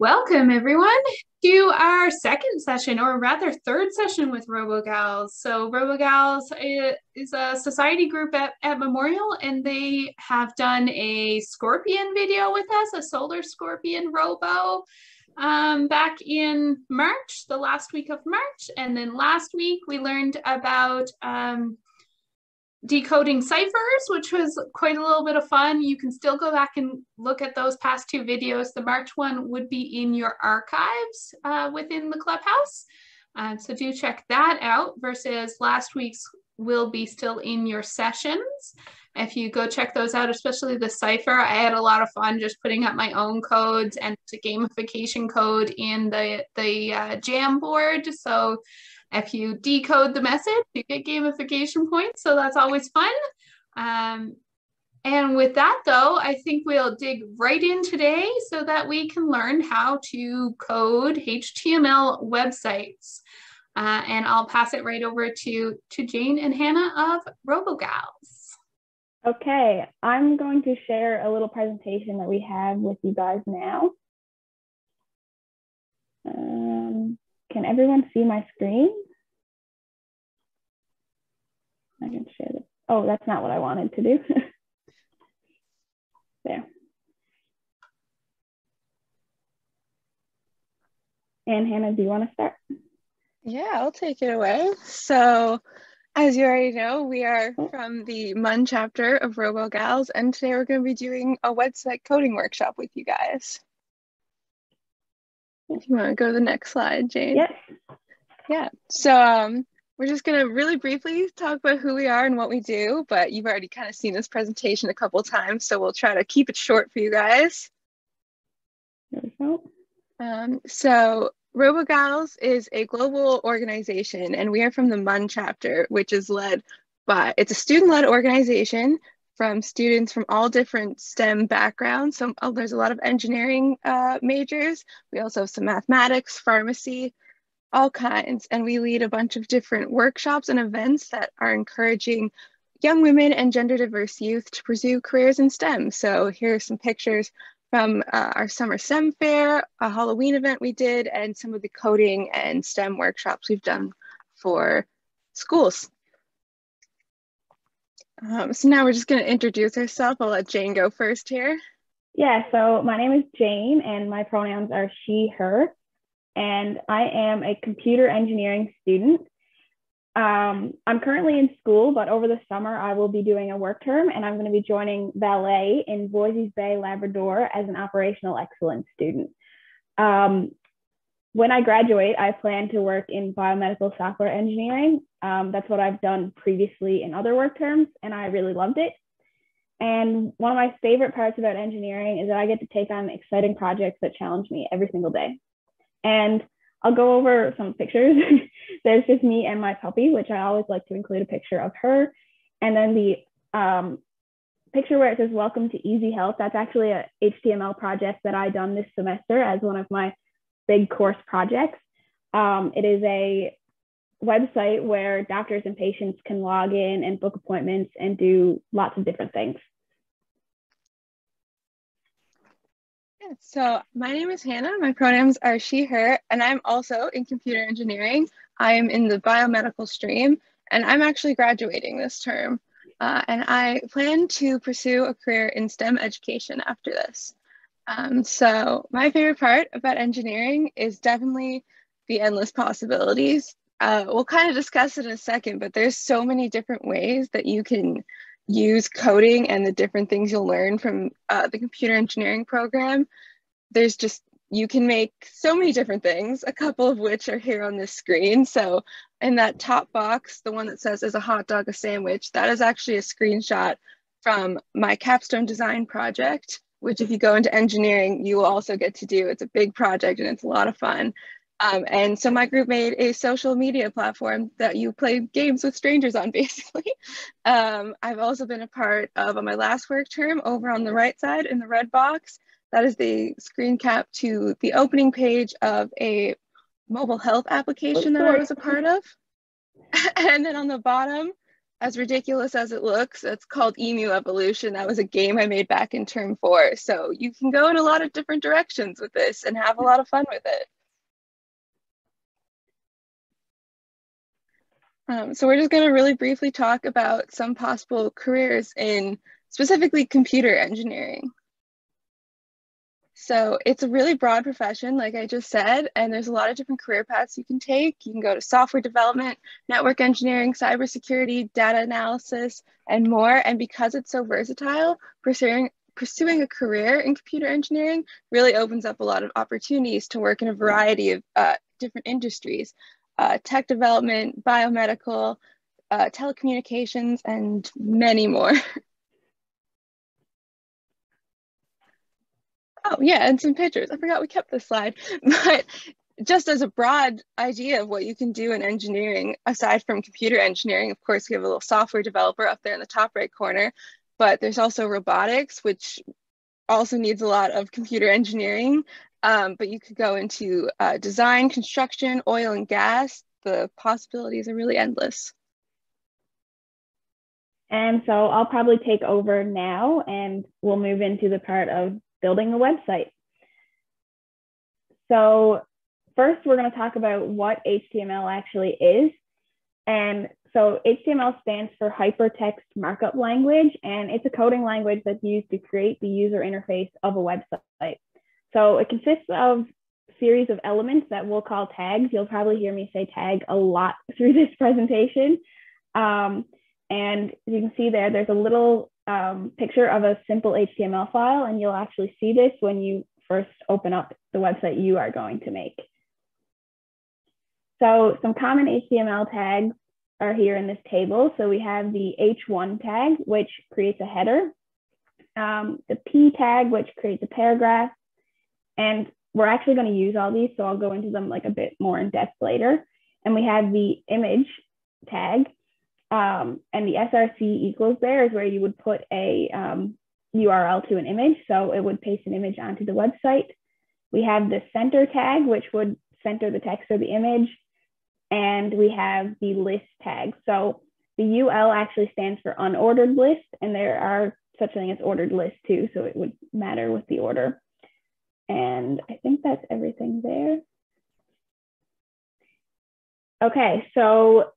Welcome, everyone, to our second session, or rather, third session with RoboGals. So, RoboGals is a society group at, at Memorial, and they have done a scorpion video with us, a solar scorpion robo, um, back in March, the last week of March. And then last week, we learned about um, decoding ciphers, which was quite a little bit of fun. You can still go back and look at those past two videos. The March one would be in your archives uh, within the clubhouse. Uh, so do check that out versus last week's will be still in your sessions. If you go check those out, especially the cipher, I had a lot of fun just putting up my own codes and the gamification code in the, the uh, Jamboard. So if you decode the message, you get gamification points. So that's always fun. Um, and with that, though, I think we'll dig right in today so that we can learn how to code HTML websites. Uh, and I'll pass it right over to, to Jane and Hannah of RoboGals. Okay, I'm going to share a little presentation that we have with you guys now. Um, can everyone see my screen? I can share this. Oh, that's not what I wanted to do. there. And Hannah, do you want to start? Yeah, I'll take it away. So, as you already know, we are oh. from the MUN chapter of RoboGals, and today we're going to be doing a website coding workshop with you guys. If you want to go to the next slide, Jane. Yes. Yeah. So um, we're just going to really briefly talk about who we are and what we do, but you've already kind of seen this presentation a couple times, so we'll try to keep it short for you guys. There we Um, so RoboGals is a global organization, and we are from the MUN chapter, which is led by, it's a student-led organization from students from all different STEM backgrounds. So oh, there's a lot of engineering uh, majors. We also have some mathematics, pharmacy, all kinds. And we lead a bunch of different workshops and events that are encouraging young women and gender diverse youth to pursue careers in STEM. So here are some pictures from uh, our summer STEM fair, a Halloween event we did, and some of the coding and STEM workshops we've done for schools. Um, so now we're just going to introduce ourselves. I'll let Jane go first here. Yeah, so my name is Jane and my pronouns are she, her, and I am a computer engineering student. Um, I'm currently in school, but over the summer I will be doing a work term and I'm going to be joining Vale in Voisey's Bay, Labrador as an operational excellence student. Um, when I graduate, I plan to work in biomedical software engineering. Um, that's what I've done previously in other work terms, and I really loved it. And one of my favorite parts about engineering is that I get to take on exciting projects that challenge me every single day. And I'll go over some pictures. There's just me and my puppy, which I always like to include a picture of her. And then the um, picture where it says welcome to Easy Health, that's actually a HTML project that I done this semester as one of my big course projects. Um, it is a website where doctors and patients can log in and book appointments and do lots of different things. So my name is Hannah. My pronouns are she, her, and I'm also in computer engineering. I am in the biomedical stream, and I'm actually graduating this term. Uh, and I plan to pursue a career in STEM education after this. Um, so my favorite part about engineering is definitely the endless possibilities. Uh, we'll kind of discuss it in a second, but there's so many different ways that you can use coding and the different things you'll learn from uh, the computer engineering program. There's just, you can make so many different things, a couple of which are here on this screen. So in that top box, the one that says is a hot dog a sandwich, that is actually a screenshot from my capstone design project which if you go into engineering, you will also get to do. It's a big project and it's a lot of fun. Um, and so my group made a social media platform that you play games with strangers on, basically. Um, I've also been a part of on my last work term over on the right side in the red box. That is the screen cap to the opening page of a mobile health application that I was a part of. and then on the bottom, as ridiculous as it looks, it's called Emu Evolution. That was a game I made back in term four. So you can go in a lot of different directions with this and have a lot of fun with it. Um, so we're just going to really briefly talk about some possible careers in specifically computer engineering. So it's a really broad profession, like I just said, and there's a lot of different career paths you can take. You can go to software development, network engineering, cybersecurity, data analysis, and more. And because it's so versatile, pursuing pursuing a career in computer engineering really opens up a lot of opportunities to work in a variety of uh, different industries, uh, tech development, biomedical, uh, telecommunications, and many more. Oh yeah, and some pictures. I forgot we kept this slide, but just as a broad idea of what you can do in engineering, aside from computer engineering, of course, we have a little software developer up there in the top right corner, but there's also robotics, which also needs a lot of computer engineering. Um, but you could go into uh, design, construction, oil and gas. The possibilities are really endless. And so I'll probably take over now and we'll move into the part of building a website. So first, we're going to talk about what HTML actually is. And so HTML stands for Hypertext Markup Language, and it's a coding language that's used to create the user interface of a website. So it consists of series of elements that we'll call tags. You'll probably hear me say tag a lot through this presentation. Um, and you can see there, there's a little um, picture of a simple HTML file, and you'll actually see this when you first open up the website you are going to make. So some common HTML tags are here in this table. So we have the H1 tag, which creates a header, um, the P tag, which creates a paragraph, and we're actually going to use all these, so I'll go into them like a bit more in depth later. And we have the image tag, um, and the src equals there is where you would put a um, URL to an image. So it would paste an image onto the website. We have the center tag, which would center the text or the image. And we have the list tag. So the UL actually stands for unordered list, and there are such a thing as ordered list too. So it would matter with the order. And I think that's everything there. Okay, so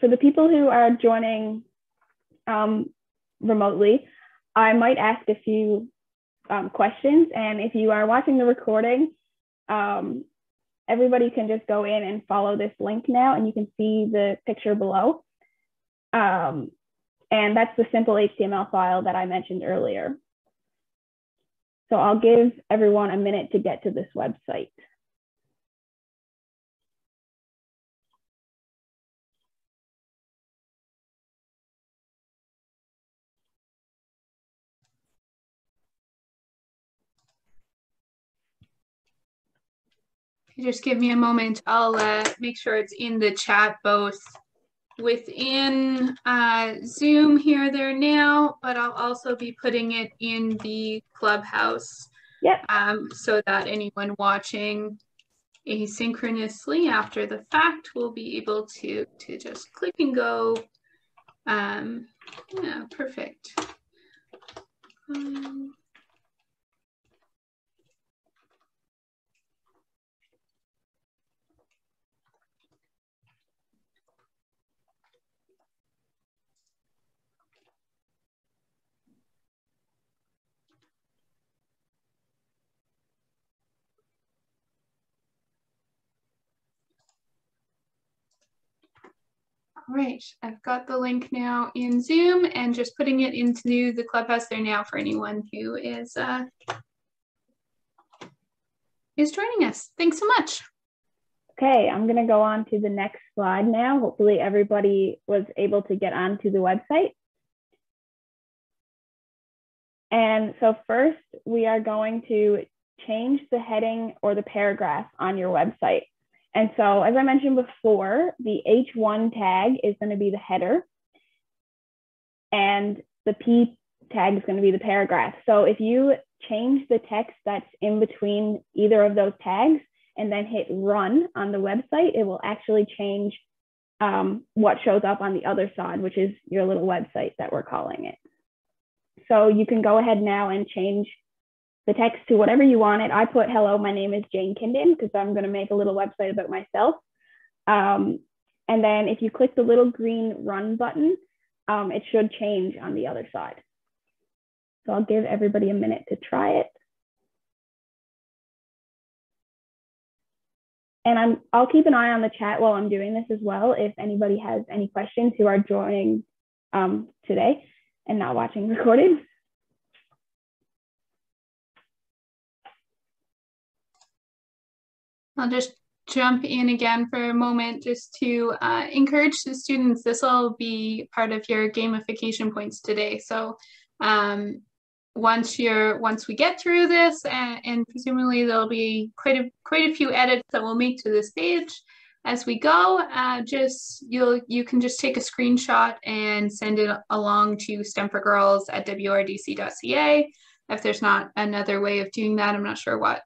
for the people who are joining um, remotely, I might ask a few um, questions. And if you are watching the recording, um, everybody can just go in and follow this link now, and you can see the picture below. Um, and that's the simple HTML file that I mentioned earlier. So I'll give everyone a minute to get to this website. just give me a moment. I'll uh, make sure it's in the chat both within uh, Zoom here, there now, but I'll also be putting it in the Clubhouse. Yep. Um, so that anyone watching asynchronously after the fact will be able to, to just click and go. Um, yeah, perfect. Um, right, I've got the link now in Zoom and just putting it into the Clubhouse there now for anyone who is uh, is joining us. Thanks so much. Okay, I'm going to go on to the next slide now. Hopefully everybody was able to get onto the website. And so first, we are going to change the heading or the paragraph on your website. And so, as I mentioned before, the H1 tag is going to be the header, and the P tag is going to be the paragraph. So, if you change the text that's in between either of those tags and then hit run on the website, it will actually change um, what shows up on the other side, which is your little website that we're calling it. So you can go ahead now and change the text to whatever you want it. I put, hello, my name is Jane Kindin because I'm going to make a little website about myself. Um, and then if you click the little green run button, um, it should change on the other side. So I'll give everybody a minute to try it. And I'm, I'll keep an eye on the chat while I'm doing this as well. If anybody has any questions who are joining um, today and not watching recorded. I'll just jump in again for a moment just to uh, encourage the students. This will be part of your gamification points today. So um, once you're once we get through this, and, and presumably there'll be quite a quite a few edits that we'll make to this page as we go. Uh, just you'll you can just take a screenshot and send it along to STEM for Girls at wrdc.ca. If there's not another way of doing that, I'm not sure what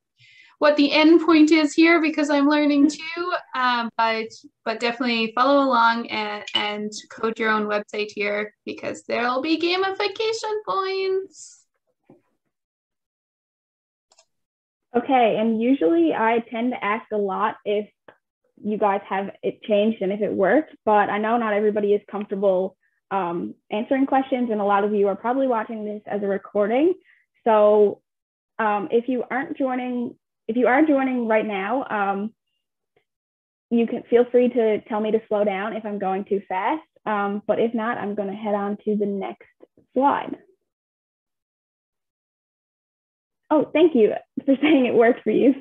what the end point is here because I'm learning too. Um, but but definitely follow along and, and code your own website here because there'll be gamification points. Okay, and usually I tend to ask a lot if you guys have it changed and if it worked, but I know not everybody is comfortable um, answering questions, and a lot of you are probably watching this as a recording. So um, if you aren't joining if you are joining right now, um, you can feel free to tell me to slow down if I'm going too fast. Um, but if not, I'm going to head on to the next slide. Oh, thank you for saying it worked for you.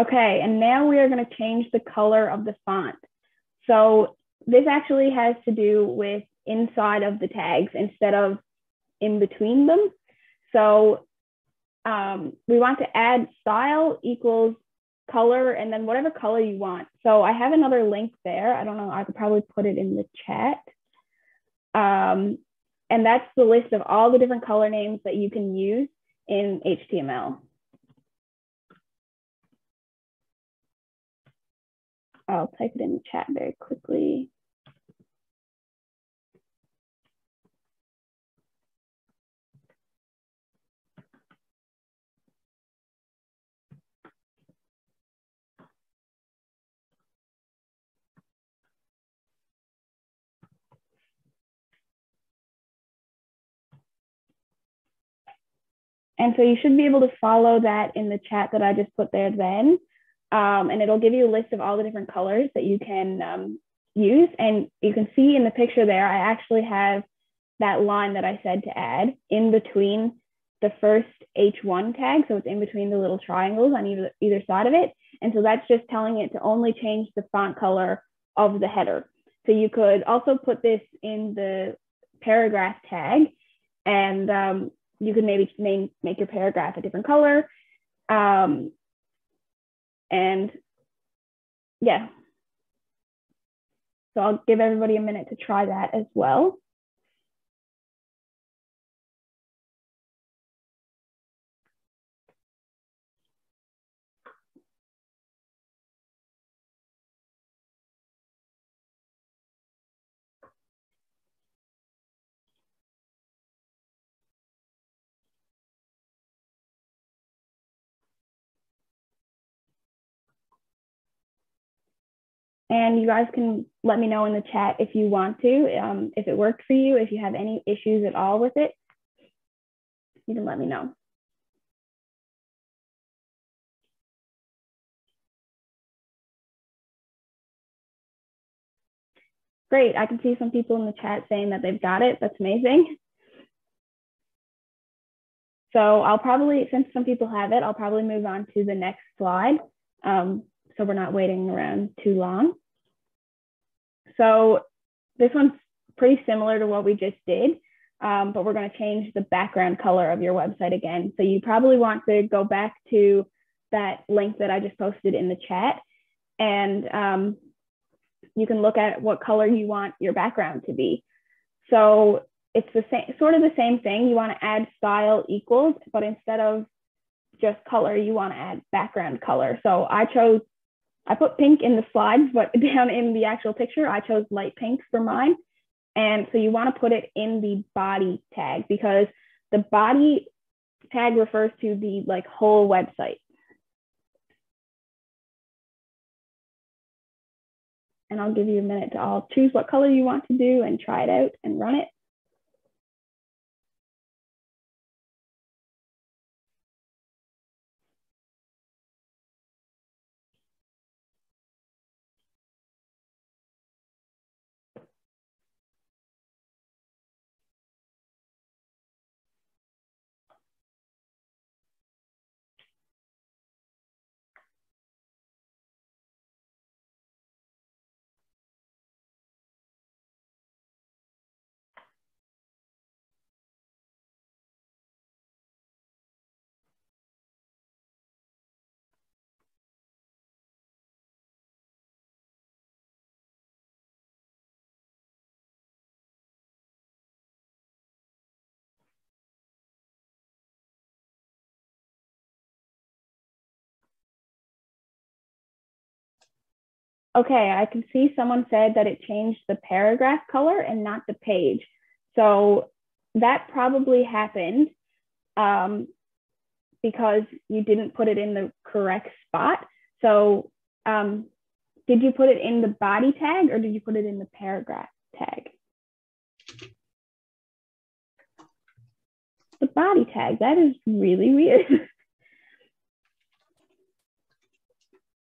okay, and now we are going to change the color of the font. So this actually has to do with inside of the tags instead of in between them. So um, we want to add style equals color and then whatever color you want. So I have another link there. I don't know, I could probably put it in the chat. Um, and that's the list of all the different color names that you can use in HTML. I'll type it in the chat very quickly. And so you should be able to follow that in the chat that I just put there then. Um, and it'll give you a list of all the different colors that you can um, use. And you can see in the picture there, I actually have that line that I said to add in between the first H1 tag. So it's in between the little triangles on either, either side of it. And so that's just telling it to only change the font color of the header. So you could also put this in the paragraph tag and um, you could maybe name, make your paragraph a different color. Um, and yeah. So I'll give everybody a minute to try that as well. And you guys can let me know in the chat if you want to, um, if it worked for you, if you have any issues at all with it, you can let me know. Great, I can see some people in the chat saying that they've got it. That's amazing. So I'll probably, since some people have it, I'll probably move on to the next slide. Um, so we're not waiting around too long. So this one's pretty similar to what we just did, um, but we're going to change the background color of your website again. So you probably want to go back to that link that I just posted in the chat and um, you can look at what color you want your background to be. So it's the same, sort of the same thing. You want to add style equals, but instead of just color, you want to add background color. So I chose I put pink in the slides, but down in the actual picture, I chose light pink for mine. And so you want to put it in the body tag because the body tag refers to the like whole website. And I'll give you a minute to all choose what color you want to do and try it out and run it. Okay, I can see someone said that it changed the paragraph color and not the page. So that probably happened um, because you didn't put it in the correct spot. So um, did you put it in the body tag or did you put it in the paragraph tag? The body tag, that is really weird.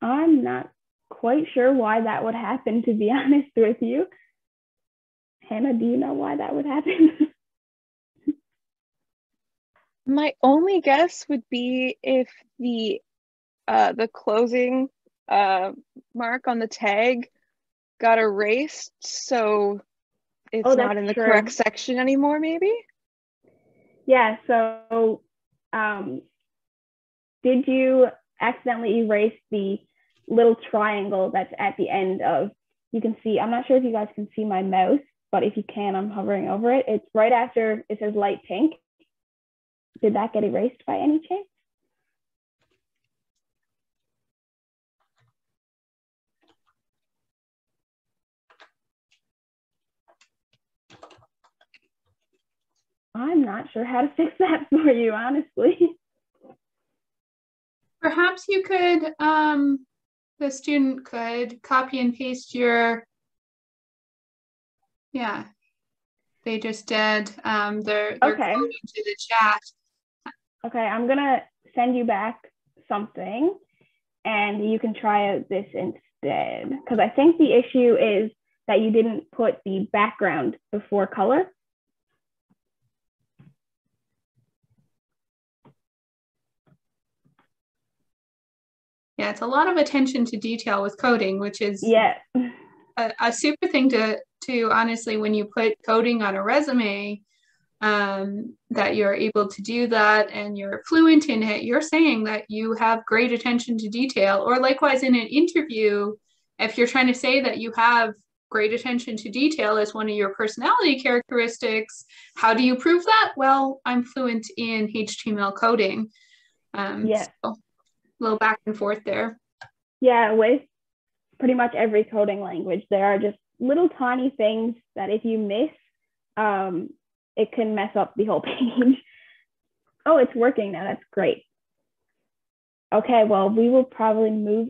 I'm not quite sure why that would happen, to be honest with you. Hannah, do you know why that would happen? My only guess would be if the uh, the closing uh, mark on the tag got erased, so it's oh, not in the true. correct section anymore. Maybe. Yeah. So, um, did you accidentally erase the little triangle that's at the end of, you can see, I'm not sure if you guys can see my mouse, but if you can, I'm hovering over it. It's right after it says light pink. Did that get erased by any chance? I'm not sure how to fix that for you, honestly. Perhaps you could um, the student could copy and paste your, yeah, they just did. Um, they're, they're okay. the chat. Okay, I'm gonna send you back something and you can try out this instead. Because I think the issue is that you didn't put the background before color. Yeah, it's a lot of attention to detail with coding, which is yeah a, a super thing to to honestly when you put coding on a resume um, that you're able to do that and you're fluent in it, you're saying that you have great attention to detail. Or likewise in an interview, if you're trying to say that you have great attention to detail as one of your personality characteristics, how do you prove that? Well, I'm fluent in HTML coding. Um, yeah. So little back and forth there. Yeah, with pretty much every coding language, there are just little tiny things that if you miss, um, it can mess up the whole page. oh, it's working now. That's great. Okay, well, we will probably move.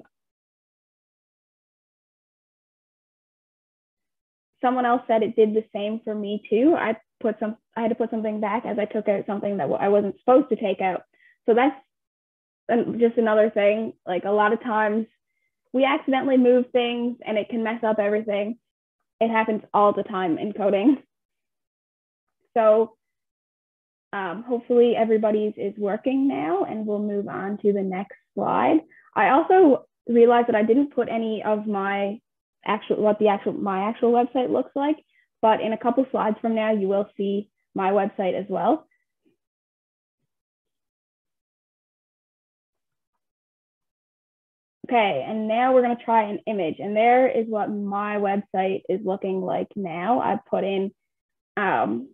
Someone else said it did the same for me too. I put some, I had to put something back as I took out something that I wasn't supposed to take out. So that's just another thing, like a lot of times we accidentally move things and it can mess up everything. It happens all the time in coding. So um, hopefully everybody's is working now and we'll move on to the next slide. I also realized that I didn't put any of my actual, what the actual, my actual website looks like, but in a couple slides from now, you will see my website as well. Okay, and now we're gonna try an image. And there is what my website is looking like now. I put in um,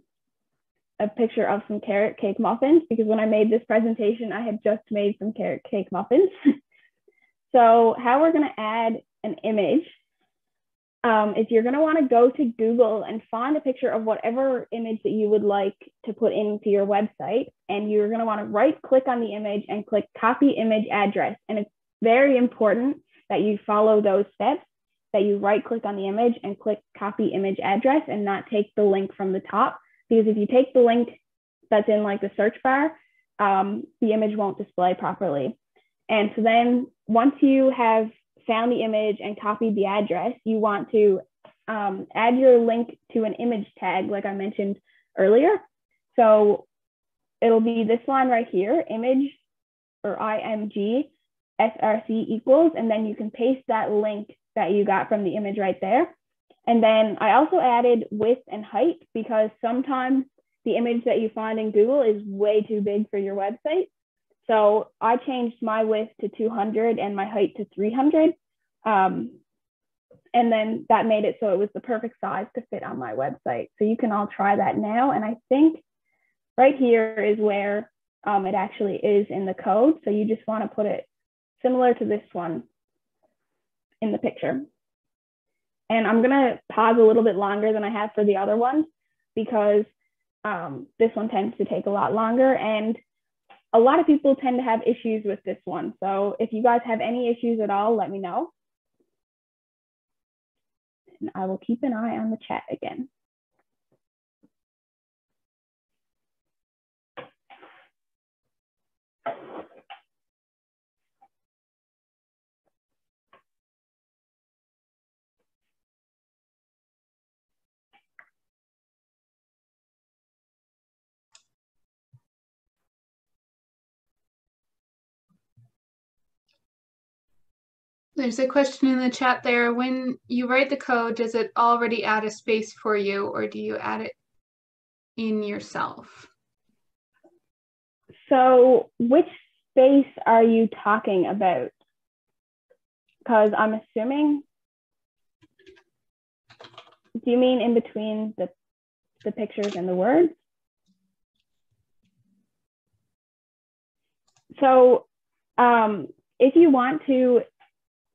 a picture of some carrot cake muffins because when I made this presentation, I had just made some carrot cake muffins. So how we're going to add an image um, is you're going to want to go to Google and find a picture of whatever image that you would like to put into your website. And you're going to want to right click on the image and click copy image address. And it's very important that you follow those steps, that you right click on the image and click copy image address and not take the link from the top. Because if you take the link that's in like the search bar, um, the image won't display properly. And so then once you have found the image and copied the address, you want to um, add your link to an image tag, like I mentioned earlier. So it'll be this line right here, image or IMG SRC equals, and then you can paste that link that you got from the image right there. And then I also added width and height because sometimes the image that you find in Google is way too big for your website. So I changed my width to 200 and my height to 300. Um, and then that made it so it was the perfect size to fit on my website. So you can all try that now. And I think right here is where um, it actually is in the code. So you just want to put it similar to this one in the picture. And I'm going to pause a little bit longer than I have for the other ones because um, this one tends to take a lot longer. And a lot of people tend to have issues with this one. So if you guys have any issues at all, let me know. And I will keep an eye on the chat again. There's a question in the chat there. When you write the code, does it already add a space for you or do you add it in yourself? So which space are you talking about? Because I'm assuming, do you mean in between the, the pictures and the words? So um, if you want to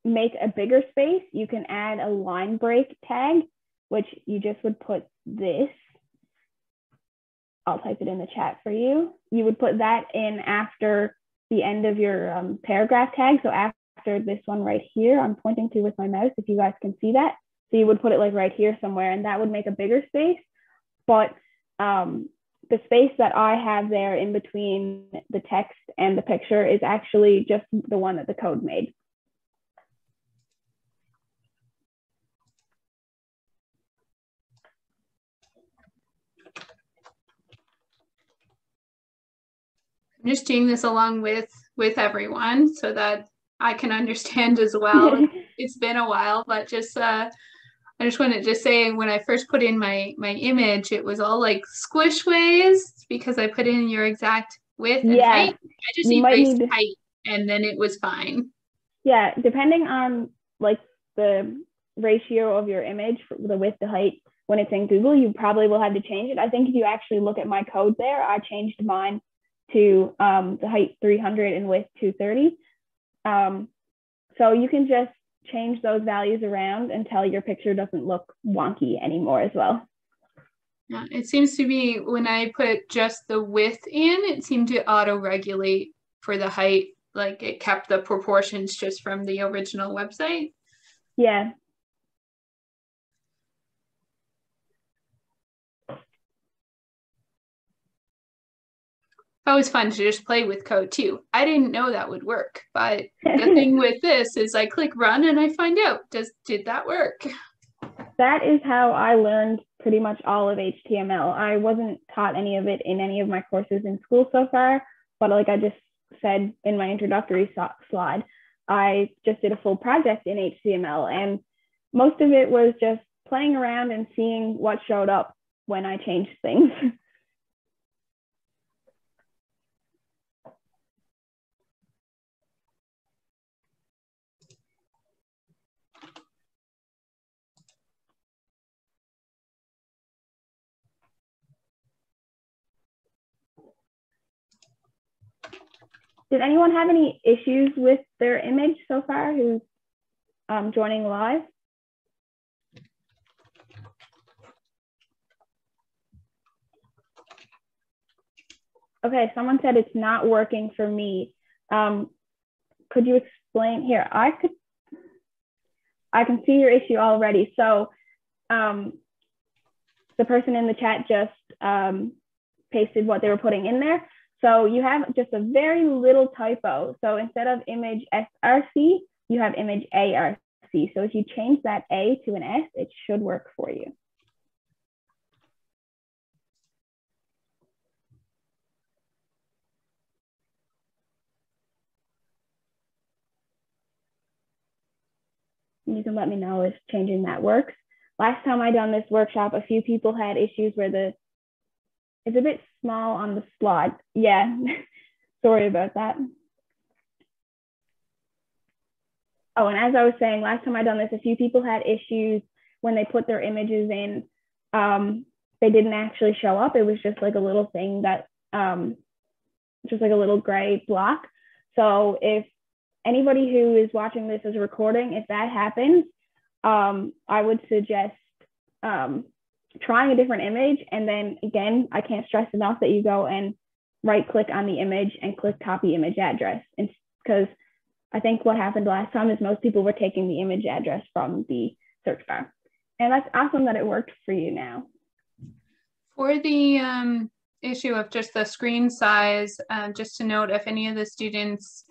make a bigger space, you can add a line break tag, which you just would put this. I'll type it in the chat for you. You would put that in after the end of your um, paragraph tag. So after this one right here, I'm pointing to with my mouse, if you guys can see that. So you would put it like right here somewhere and that would make a bigger space. But um, the space that I have there in between the text and the picture is actually just the one that the code made. I'm just doing this along with with everyone so that I can understand as well. it's been a while, but just uh, I just wanted to just say when I first put in my my image, it was all like squish ways because I put in your exact width and yeah. height. I just erased need... height and then it was fine. Yeah, depending on like the ratio of your image, the width, the height, when it's in Google, you probably will have to change it. I think if you actually look at my code there, I changed mine to um, the height 300 and width 230. Um, so you can just change those values around until your picture doesn't look wonky anymore as well. Yeah, it seems to be when I put just the width in, it seemed to auto regulate for the height. Like it kept the proportions just from the original website. Yeah, always fun to just play with code too. I didn't know that would work, but the thing with this is I click run and I find out does did that work? That is how I learned pretty much all of HTML. I wasn't taught any of it in any of my courses in school so far, but like I just said in my introductory so- slide, I just did a full project in HTML and most of it was just playing around and seeing what showed up when I changed things. did anyone have any issues with their image so far who's um, joining live? Okay, someone said it's not working for me. Um, could you explain here? I could, I can see your issue already. So um, the person in the chat just um, pasted what they were putting in there. So you have just a very little typo. So instead of image SRC, you have image ARC. So if you change that A to an S, it should work for you. You can let me know if changing that works. Last time I done this workshop, a few people had issues where the it's a bit small on the slide. Yeah, sorry about that. Oh, and as I was saying, last time I done this, a few people had issues when they put their images in. Um, they didn't actually show up. It was just like a little thing that, um, just like a little gray block. So if anybody who is watching this as a recording, if that happens, um, I would suggest um, trying a different image. And then again, I can't stress enough that you go and right click on the image and click copy image address. And because I think what happened last time is most people were taking the image address from the search bar. And that's awesome that it worked for you now. For the um, issue of just the screen size, uh, just to note if any of the students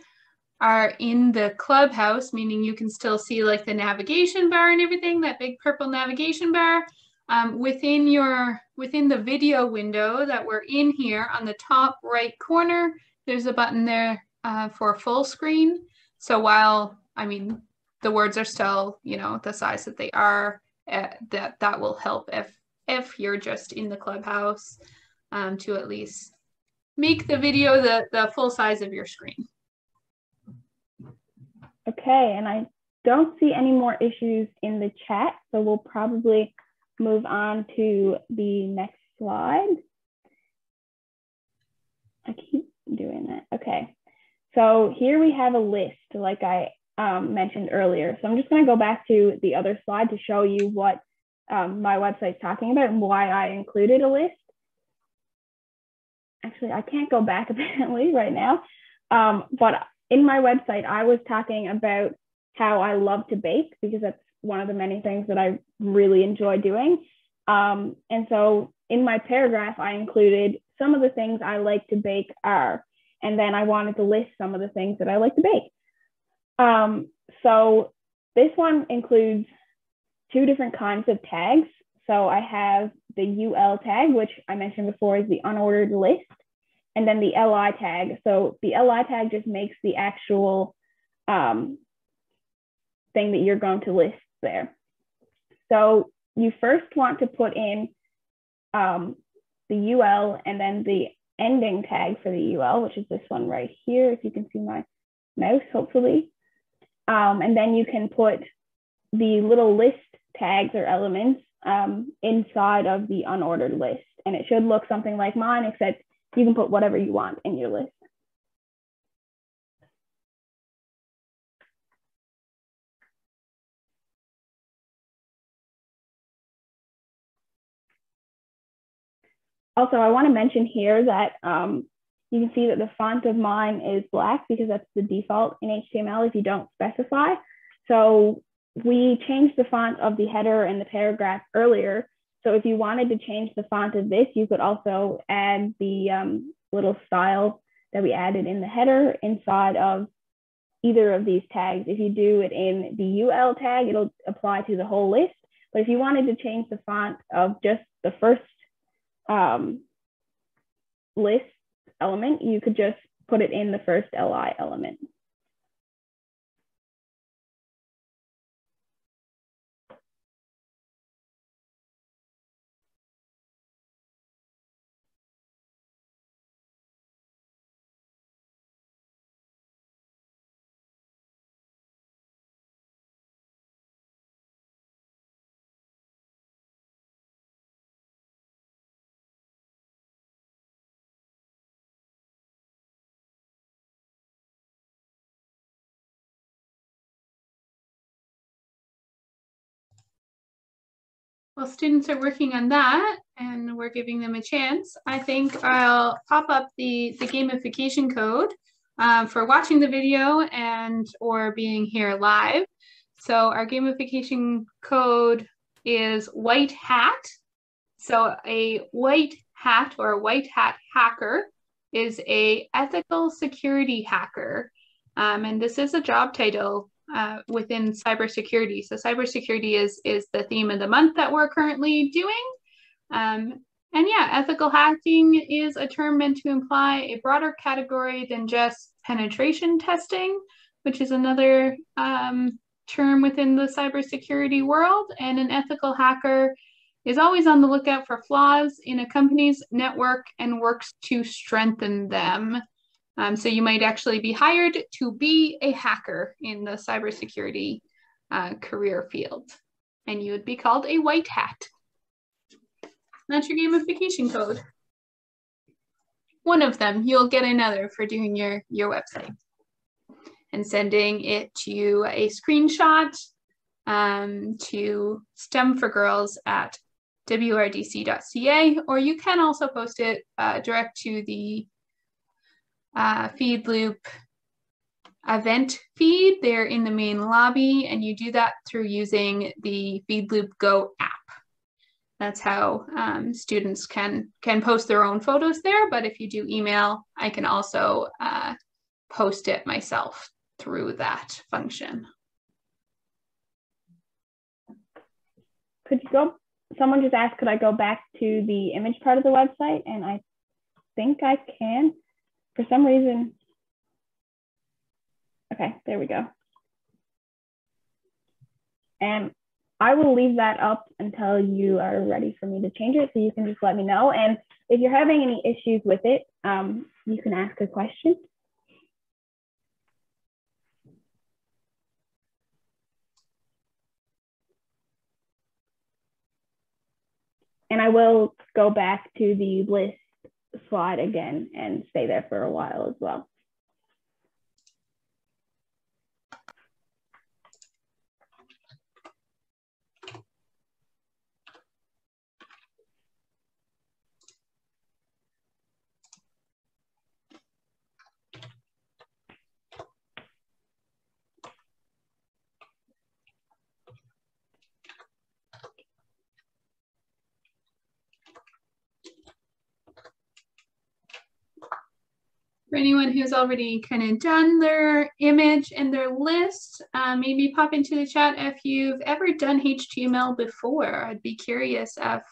are in the clubhouse, meaning you can still see like the navigation bar and everything, that big purple navigation bar, um, within your within the video window that we're in here on the top right corner, there's a button there uh, for full screen. So while, I mean, the words are still, you know, the size that they are, uh, that that will help if if you're just in the clubhouse um, to at least make the video the, the full size of your screen. Okay, and I don't see any more issues in the chat, so we'll probably move on to the next slide. I keep doing that. Okay, so here we have a list like I um, mentioned earlier. So I'm just going to go back to the other slide to show you what um, my website's talking about and why I included a list. Actually, I can't go back apparently right now, um, but in my website, I was talking about how I love to bake because that's one of the many things that I really enjoy doing. Um, and so in my paragraph, I included some of the things I like to bake are, and then I wanted to list some of the things that I like to bake. Um, so this one includes two different kinds of tags. So I have the UL tag, which I mentioned before is the unordered list, and then the LI tag. So the LI tag just makes the actual um, thing that you're going to list there. So you first want to put in um, the UL and then the ending tag for the UL, which is this one right here, if you can see my mouse, hopefully. Um, and then you can put the little list tags or elements um, inside of the unordered list. And it should look something like mine, except you can put whatever you want in your list. Also, I want to mention here that um, you can see that the font of mine is black because that's the default in HTML if you don't specify. So we changed the font of the header and the paragraph earlier so if you wanted to change the font of this, you could also add the um, little style that we added in the header inside of either of these tags. If you do it in the UL tag, it'll apply to the whole list. But if you wanted to change the font of just the first um, list element, you could just put it in the first LI element. While students are working on that and we're giving them a chance, I think I'll pop up the, the gamification code um, for watching the video and or being here live. So our gamification code is white hat. So a white hat or a white hat hacker is a ethical security hacker. Um, and this is a job title uh, within cybersecurity. So cybersecurity is is the theme of the month that we're currently doing. Um, and yeah, ethical hacking is a term meant to imply a broader category than just penetration testing, which is another um, term within the cybersecurity world. And an ethical hacker is always on the lookout for flaws in a company's network and works to strengthen them. Um, so you might actually be hired to be a hacker in the cybersecurity uh, career field, and you would be called a white hat. That's your gamification code. One of them, you'll get another for doing your, your website and sending it to a screenshot um, to STEM for Girls at wrdc.ca, or you can also post it uh, direct to the uh, FeedLoop event feed. They're in the main lobby, and you do that through using the Feed Loop Go app. That's how um, students can can post their own photos there. But if you do email, I can also uh, post it myself through that function. Could you go? Someone just asked, could I go back to the image part of the website? And I think I can. For some reason, okay, there we go. And I will leave that up until you are ready for me to change it. So you can just let me know. And if you're having any issues with it, um, you can ask a question. And I will go back to the list slide again and stay there for a while as well. for anyone who's already kind of done their image and their list, uh, maybe pop into the chat if you've ever done HTML before. I'd be curious if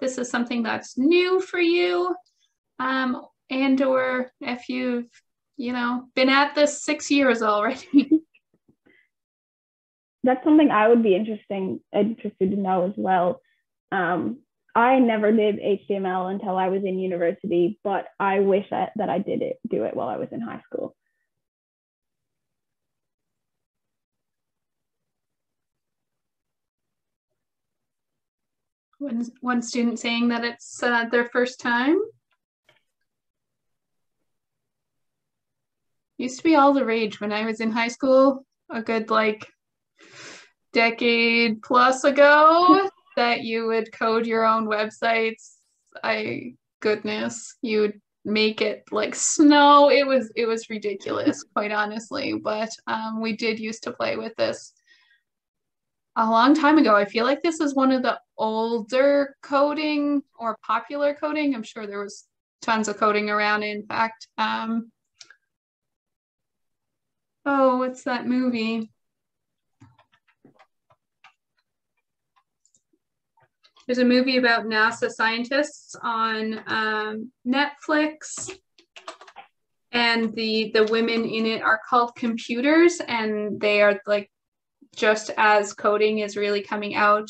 this is something that's new for you um, and or if you've, you know, been at this six years already. that's something I would be interesting interested to know as well. Um, I never did HTML until I was in university, but I wish that, that I did it do it while I was in high school. One, one student saying that it's uh, their first time. Used to be all the rage when I was in high school, a good like decade plus ago that you would code your own websites. I goodness, you would make it like snow. It was it was ridiculous, quite honestly. But um, we did used to play with this a long time ago. I feel like this is one of the older coding or popular coding. I'm sure there was tons of coding around. In fact, um, oh, what's that movie? There's a movie about NASA scientists on um, Netflix, and the the women in it are called computers, and they are like just as coding is really coming out.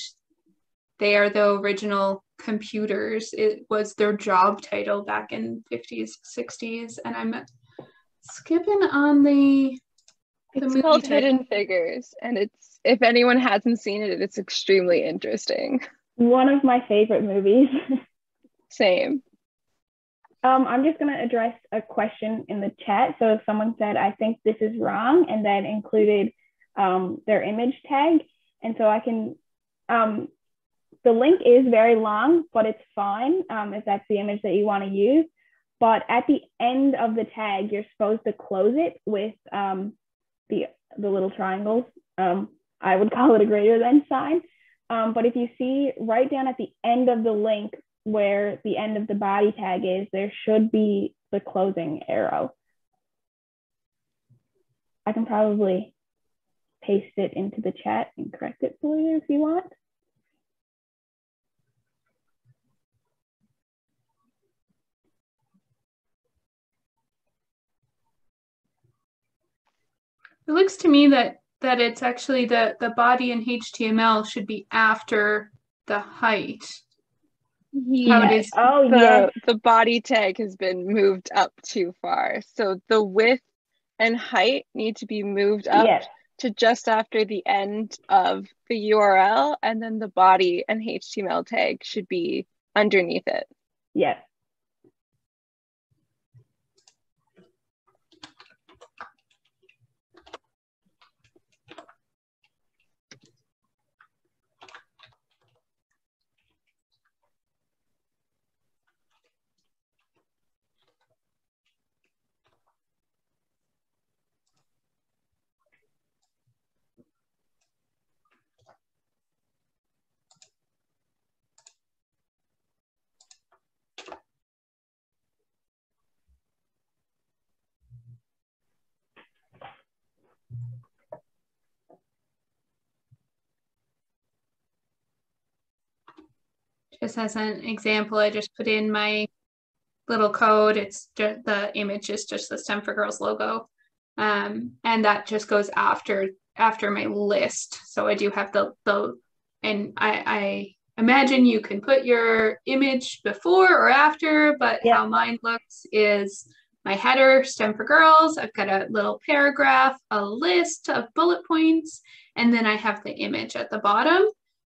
They are the original computers. It was their job title back in 50s, 60s, and I'm skipping on the. the it's called title. Hidden Figures, and it's if anyone hasn't seen it, it's extremely interesting. One of my favorite movies. Same. Um, I'm just going to address a question in the chat. So if someone said, I think this is wrong, and then included um, their image tag. And so I can, um, the link is very long, but it's fine um, if that's the image that you want to use. But at the end of the tag, you're supposed to close it with um, the, the little triangles. Um, I would call it a greater than sign. Um, but if you see right down at the end of the link where the end of the body tag is, there should be the closing arrow. I can probably paste it into the chat and correct it for you if you want. It looks to me that that it's actually the the body in HTML should be after the height. Yeah. Oh, the, yeah. The body tag has been moved up too far. So the width and height need to be moved up yes. to just after the end of the URL, and then the body and HTML tag should be underneath it. Yes. Just as an example, I just put in my little code. It's just the image is just the STEM for Girls logo. Um, and that just goes after after my list. So I do have the the and I, I imagine you can put your image before or after, but yeah. how mine looks is my header, STEM for Girls. I've got a little paragraph, a list of bullet points, and then I have the image at the bottom.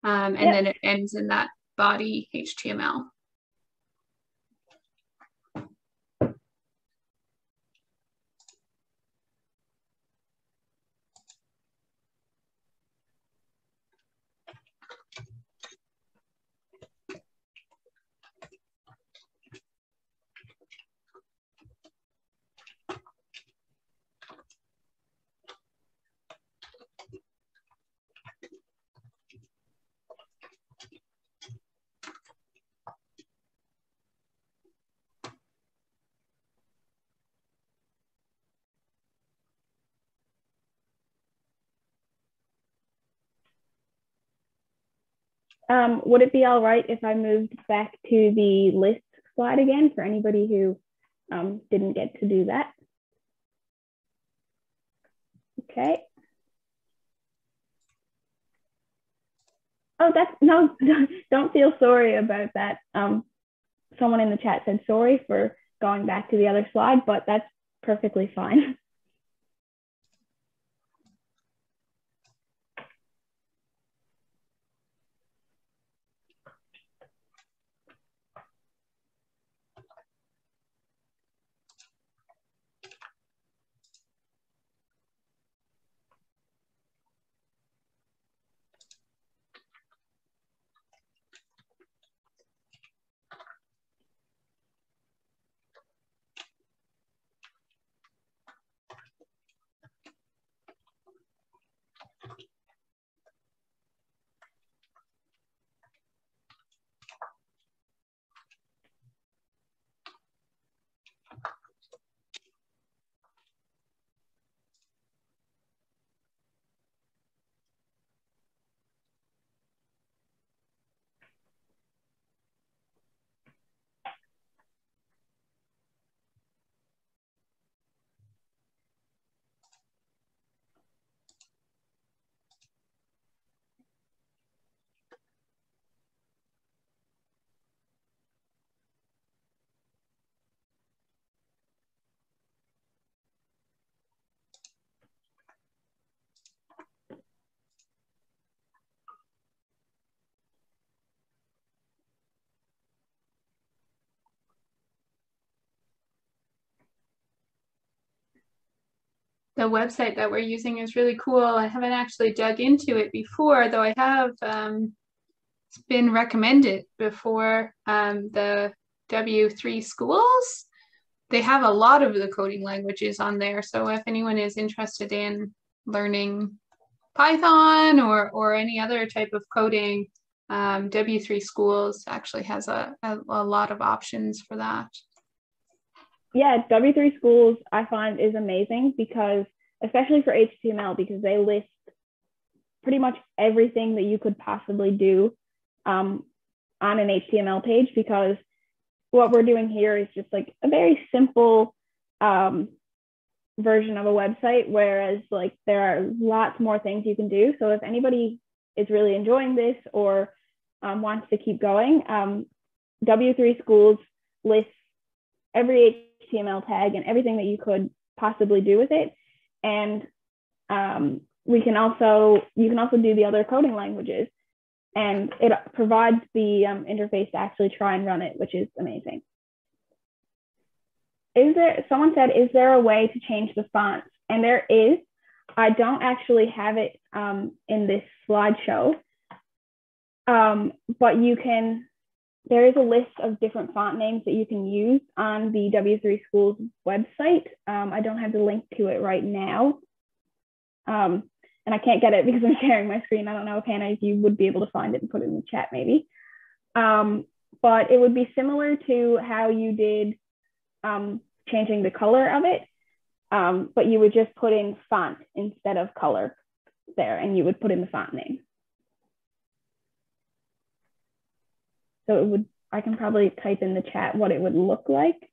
Um, and yeah. then it ends in that body HTML. Um, would it be all right if I moved back to the list slide again for anybody who um, didn't get to do that? Okay. Oh, that's no, don't feel sorry about that. Um, someone in the chat said sorry for going back to the other slide, but that's perfectly fine. the website that we're using is really cool. I haven't actually dug into it before, though I have um, been recommended before um, the W3 schools. They have a lot of the coding languages on there. So if anyone is interested in learning Python or, or any other type of coding, um, W3 Schools actually has a, a, a lot of options for that. Yeah, W3 Schools I find is amazing because, especially for HTML, because they list pretty much everything that you could possibly do um, on an HTML page because what we're doing here is just like a very simple um, version of a website, whereas like there are lots more things you can do. So if anybody is really enjoying this or um, wants to keep going, um, W3 Schools lists every HTML tag and everything that you could possibly do with it. And um, we can also, you can also do the other coding languages and it provides the um, interface to actually try and run it, which is amazing. Is there, someone said, is there a way to change the fonts? And there is. I don't actually have it um, in this slideshow, um, but you can, there is a list of different font names that you can use on the W3 Schools website. Um, I don't have the link to it right now. Um, and I can't get it because I'm sharing my screen. I don't know if Hannah, if you would be able to find it and put it in the chat maybe. Um, but it would be similar to how you did um, changing the color of it, um, but you would just put in font instead of color there and you would put in the font name. So it would, I can probably type in the chat what it would look like.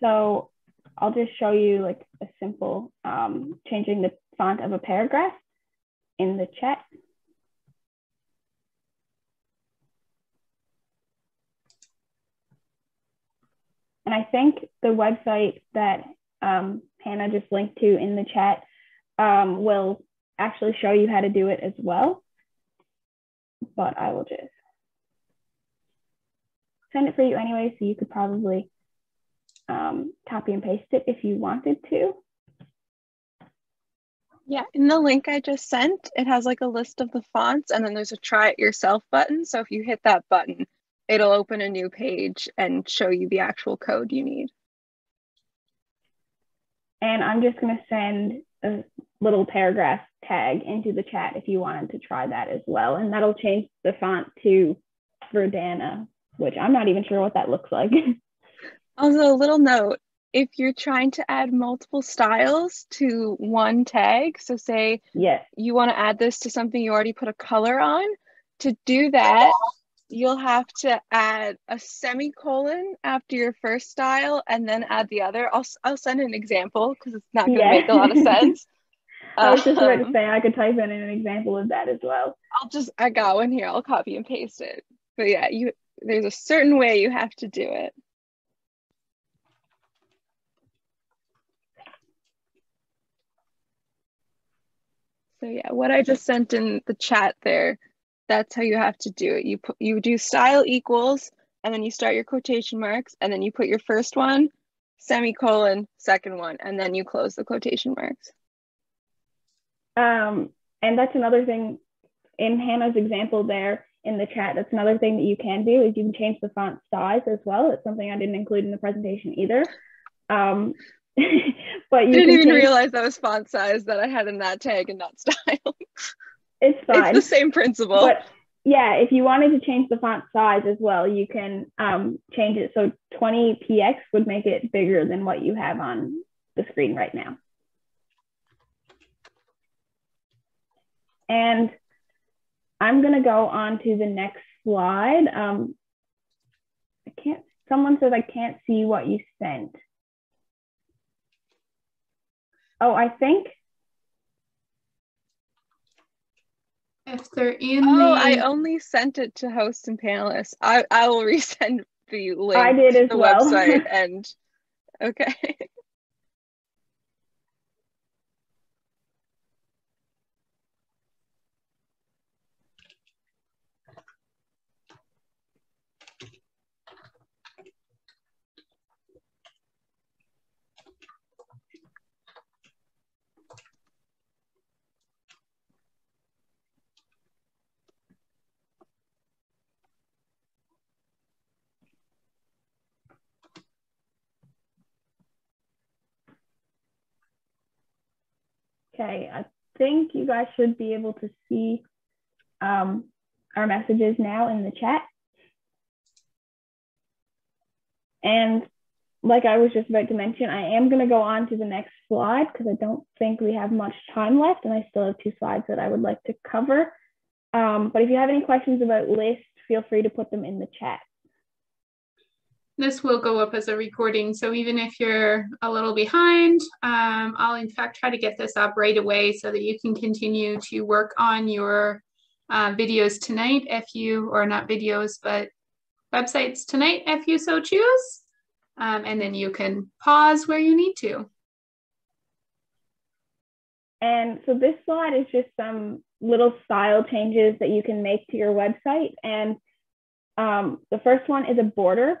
So I'll just show you like a simple um, changing the font of a paragraph in the chat. And I think the website that um, Hannah just linked to in the chat um, will actually show you how to do it as well. But I will just send it for you anyway, so you could probably um, copy and paste it if you wanted to. Yeah, in the link I just sent, it has like a list of the fonts and then there's a try it yourself button. So if you hit that button, it'll open a new page and show you the actual code you need. And I'm just going to send a little paragraph tag into the chat if you wanted to try that as well. And that'll change the font to Verdana, which I'm not even sure what that looks like. Also, a little note if you're trying to add multiple styles to one tag, so say yes. you want to add this to something you already put a color on, to do that, you'll have to add a semicolon after your first style and then add the other. I'll, I'll send an example because it's not going to yeah. make a lot of sense. I was just about to um, say I could type in an example of that as well. I'll just I got one here. I'll copy and paste it. But yeah, you there's a certain way you have to do it. So yeah, what I just sent in the chat there, that's how you have to do it. You put you do style equals and then you start your quotation marks and then you put your first one, semicolon, second one, and then you close the quotation marks. Um, and that's another thing in Hannah's example there in the chat. That's another thing that you can do is you can change the font size as well. It's something I didn't include in the presentation either. Um, but you didn't even change... realize that was font size that I had in that tag and not style. It's fine. It's the same principle. But yeah, if you wanted to change the font size as well, you can um, change it. So 20px would make it bigger than what you have on the screen right now. And I'm going to go on to the next slide. Um, I can't, someone says I can't see what you sent. Oh, I think if they're in Oh, the... I only sent it to hosts and panelists. I, I will resend the link I did to as the well. website and okay. Okay, I think you guys should be able to see um, our messages now in the chat. And like I was just about to mention, I am going to go on to the next slide because I don't think we have much time left and I still have two slides that I would like to cover. Um, but if you have any questions about lists, feel free to put them in the chat. This will go up as a recording. So even if you're a little behind, um, I'll in fact try to get this up right away so that you can continue to work on your uh, videos tonight if you, or not videos, but websites tonight if you so choose. Um, and then you can pause where you need to. And so this slide is just some little style changes that you can make to your website. And um, the first one is a border.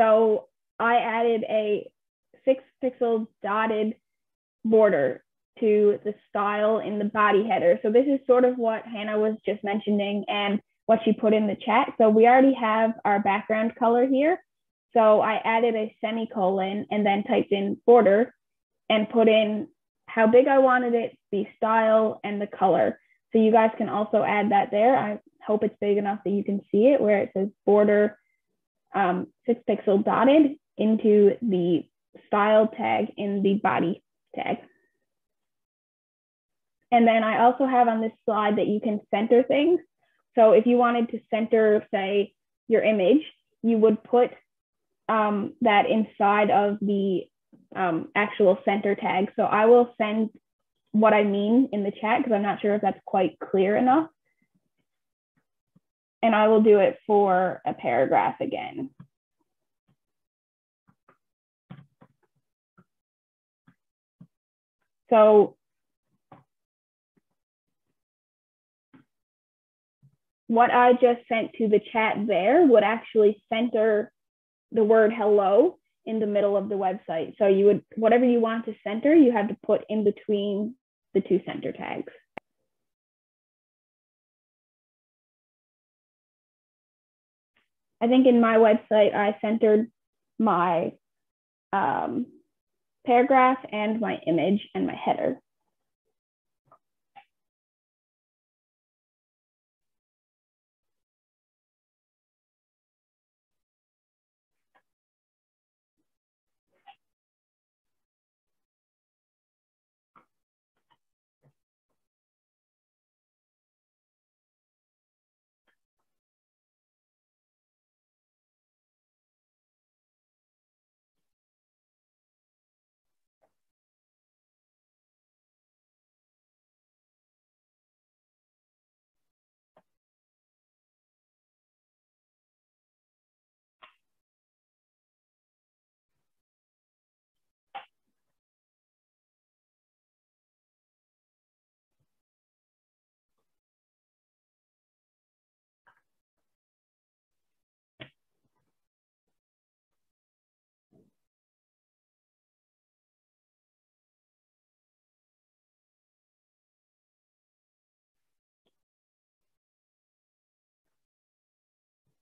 So I added a six pixel dotted border to the style in the body header. So this is sort of what Hannah was just mentioning and what she put in the chat. So we already have our background color here. So I added a semicolon and then typed in border and put in how big I wanted it, the style, and the color. So you guys can also add that there. I hope it's big enough that you can see it where it says border um, six pixel dotted into the style tag in the body tag. And then I also have on this slide that you can center things. So if you wanted to center, say, your image, you would put um, that inside of the um, actual center tag. So I will send what I mean in the chat because I'm not sure if that's quite clear enough. And I will do it for a paragraph again. So what I just sent to the chat there would actually center the word hello in the middle of the website. So you would, whatever you want to center, you have to put in between the two center tags. I think in my website, I centered my um, paragraph and my image and my header.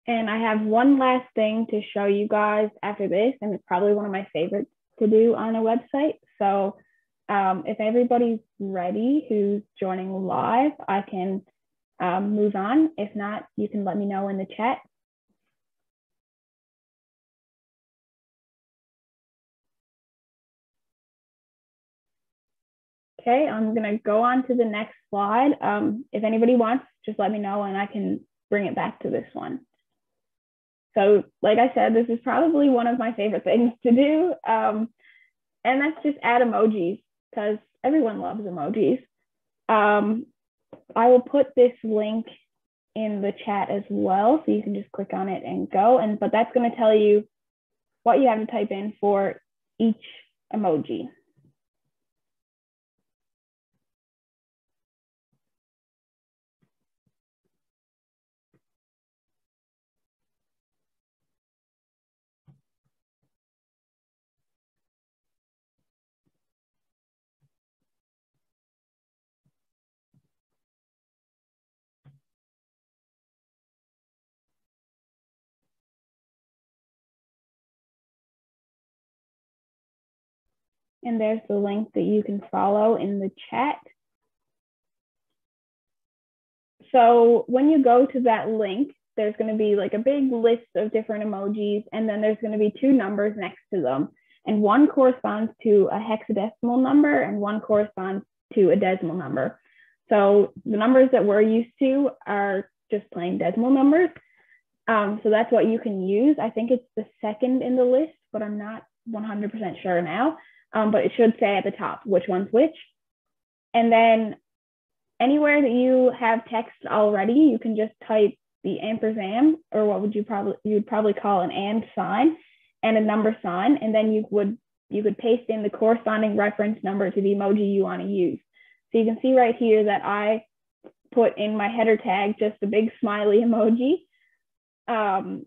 And I have one last thing to show you guys after this, and it's probably one of my favorites to do on a website. So um, if everybody's ready who's joining live, I can um, move on. If not, you can let me know in the chat. Okay, I'm gonna go on to the next slide. Um, if anybody wants, just let me know and I can bring it back to this one. So like I said, this is probably one of my favorite things to do. Um, and that's just add emojis because everyone loves emojis. Um, I will put this link in the chat as well. So you can just click on it and go. And but that's going to tell you what you have to type in for each emoji. And there's the link that you can follow in the chat. So when you go to that link, there's going to be like a big list of different emojis, and then there's going to be two numbers next to them. And one corresponds to a hexadecimal number, and one corresponds to a decimal number. So the numbers that we're used to are just plain decimal numbers. Um, so that's what you can use. I think it's the second in the list, but I'm not 100% sure now um, but it should say at the top which one's which. And then anywhere that you have text already, you can just type the ampersand, or what would you probably you would probably call an and sign, and a number sign, and then you would you could paste in the corresponding reference number to the emoji you want to use. So you can see right here that I put in my header tag just a big smiley emoji. Um,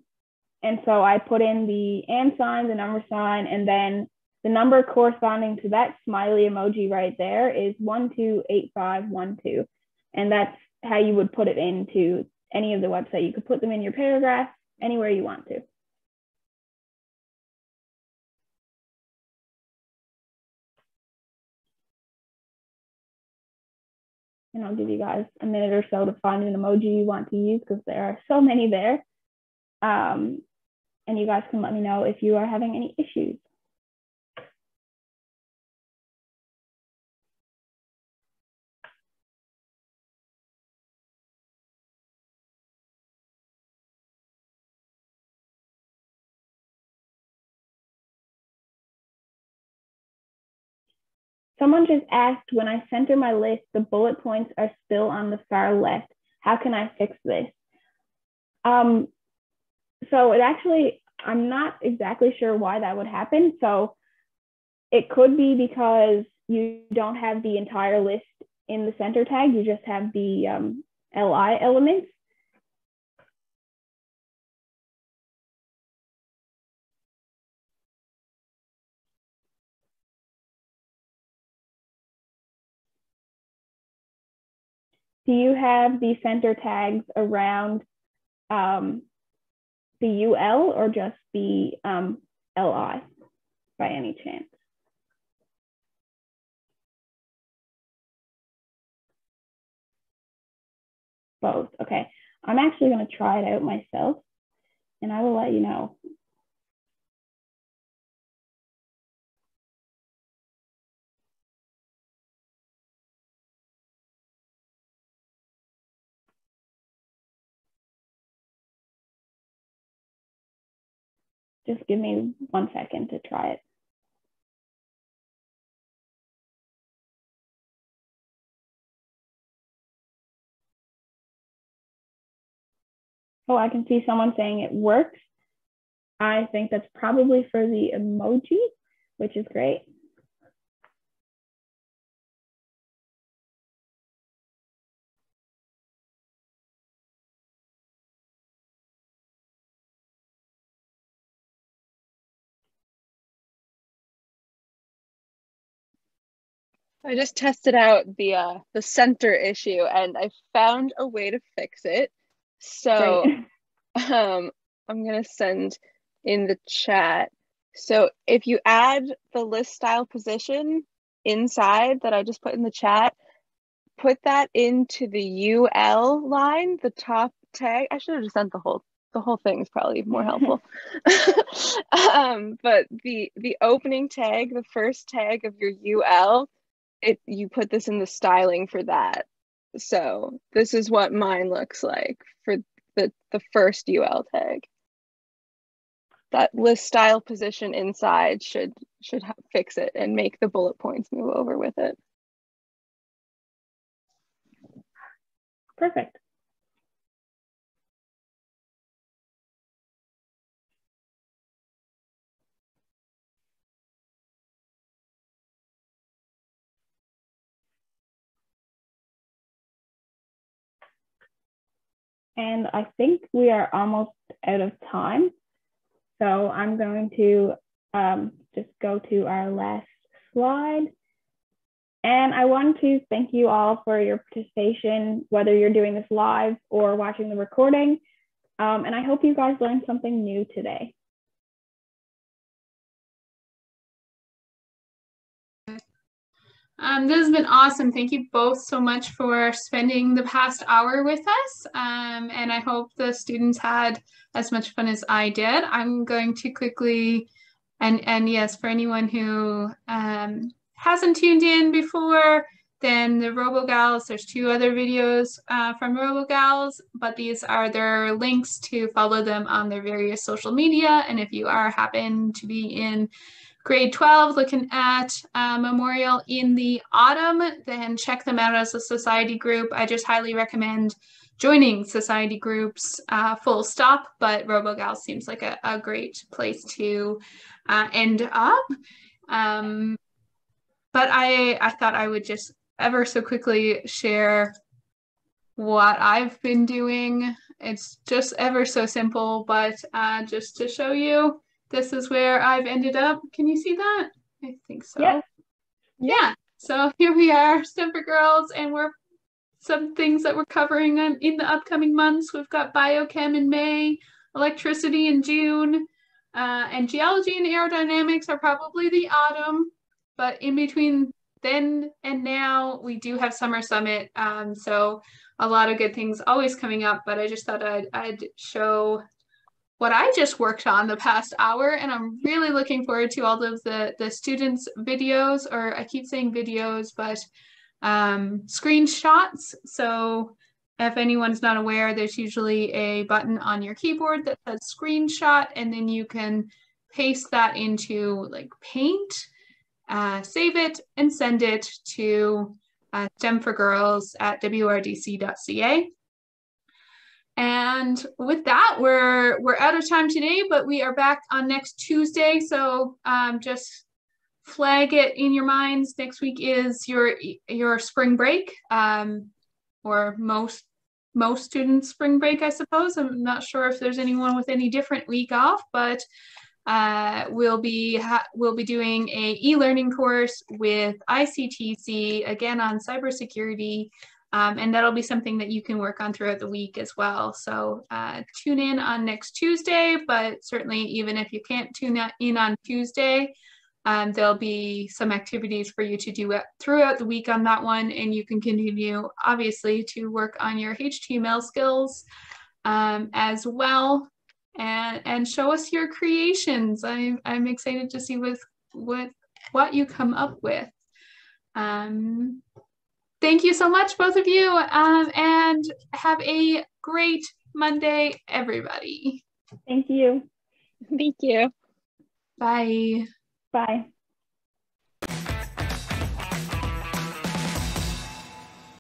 and so I put in the and sign, the number sign, and then the number corresponding to that smiley emoji right there is 128512. And that's how you would put it into any of the website. You could put them in your paragraph anywhere you want to. And I'll give you guys a minute or so to find an emoji you want to use because there are so many there. Um, and you guys can let me know if you are having any issues. Someone just asked when I center my list, the bullet points are still on the far left. How can I fix this? Um, so it actually, I'm not exactly sure why that would happen. So it could be because you don't have the entire list in the center tag, you just have the um, LI elements. Do you have the center tags around um, the UL or just the um, LI by any chance? Both, okay. I'm actually gonna try it out myself and I will let you know. Just give me one second to try it. Oh, I can see someone saying it works. I think that's probably for the emoji, which is great. I just tested out the uh, the center issue and I found a way to fix it. So um, I'm gonna send in the chat. So if you add the list style position inside that I just put in the chat, put that into the UL line, the top tag. I should have just sent the whole the whole thing is probably more helpful. um, but the the opening tag, the first tag of your UL it you put this in the styling for that. So this is what mine looks like for the, the first UL tag. That list style position inside should should fix it and make the bullet points move over with it. Perfect. And I think we are almost out of time. So I'm going to um, just go to our last slide. And I want to thank you all for your participation, whether you're doing this live or watching the recording. Um, and I hope you guys learned something new today. Um, this has been awesome. Thank you both so much for spending the past hour with us. Um, and I hope the students had as much fun as I did. I'm going to quickly, and, and yes, for anyone who um, hasn't tuned in before, then the Robogals, there's two other videos uh, from Robogals, but these are their links to follow them on their various social media. And if you are happen to be in grade 12 looking at uh, Memorial in the autumn, then check them out as a society group. I just highly recommend joining society groups uh, full stop, but RoboGal seems like a, a great place to uh, end up. Um, but I, I thought I would just ever so quickly share what I've been doing. It's just ever so simple, but uh, just to show you this is where I've ended up. Can you see that? I think so. Yeah. Yeah. So here we are, STEM for Girls, and we're some things that we're covering in, in the upcoming months. We've got biochem in May, electricity in June, uh, and geology and aerodynamics are probably the autumn. But in between then and now, we do have Summer Summit. Um, so a lot of good things always coming up. But I just thought I'd, I'd show what I just worked on the past hour, and I'm really looking forward to all of the, the students' videos, or I keep saying videos, but um, screenshots. So if anyone's not aware, there's usually a button on your keyboard that says screenshot, and then you can paste that into like Paint, uh, save it, and send it to uh, STEM for Girls at wrdc.ca. And with that, we're we're out of time today, but we are back on next Tuesday. So um, just flag it in your minds. Next week is your your spring break, um, or most most students spring break, I suppose. I'm not sure if there's anyone with any different week off, but uh, we'll be we'll be doing a e-learning course with ICTC again on cybersecurity um, and that'll be something that you can work on throughout the week as well. So uh, tune in on next Tuesday, but certainly even if you can't tune in on Tuesday, um, there'll be some activities for you to do throughout the week on that one. And you can continue, obviously, to work on your HTML skills um, as well and, and show us your creations. I'm, I'm excited to see with, with what you come up with. Um, Thank you so much, both of you, um, and have a great Monday, everybody. Thank you. Thank you. Bye. Bye.